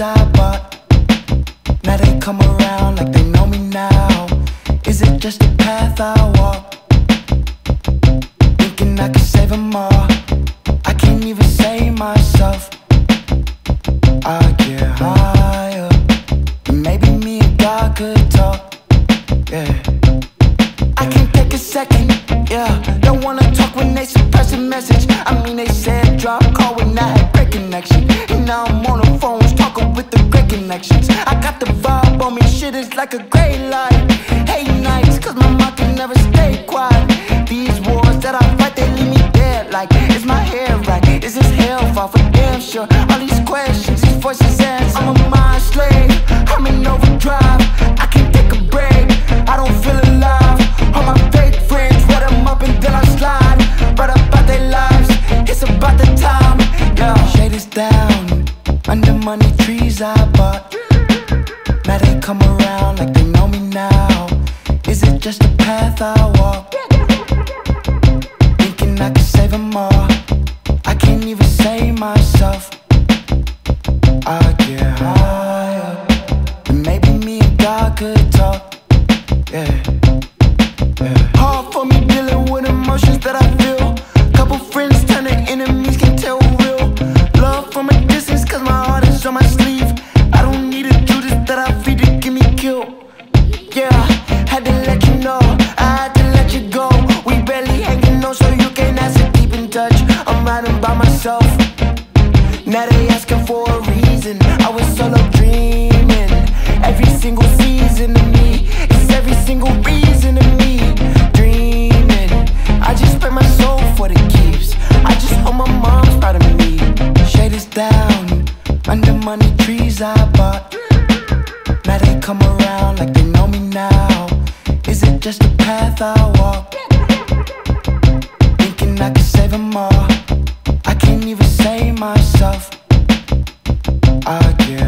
I bought. Now they come around like they know me now. Is it just a path I walk? Thinking I could save them all. I can't even save myself. I get higher. Maybe me and God could talk. Yeah. I can't take a second, yeah. Don't wanna talk when they suppress a message. I mean, they said drop call when I connection. And now I'm on the phones talking with the great connections. I got the vibe on me, shit is like a gray light. Hate nights, cause my mind can never stay quiet. These wars that I fight, they leave me dead. Like, is my hair right? Is this hell far for damn sure? All these questions, these voices answer. I'm a mind slave, I'm in overdrive. I can't take a break, down, under money trees I bought. Now they come around like they know me now. Is it just a path I walk? Thinking I could save them all. I can't even save myself. I get higher. And maybe me and God could talk. Yeah. yeah. Hard for me dealing with emotions that I feel. Myself. Now they asking for a reason. I was solo dreaming. Every single season to me, it's every single reason to me. Dreaming. I just spent my soul for the keeps. I just hope my mom's proud of me. Shade is down, under money trees I bought. Now they come around like they know me now. Is it just a path I walk? Thinking I could save them all. I can't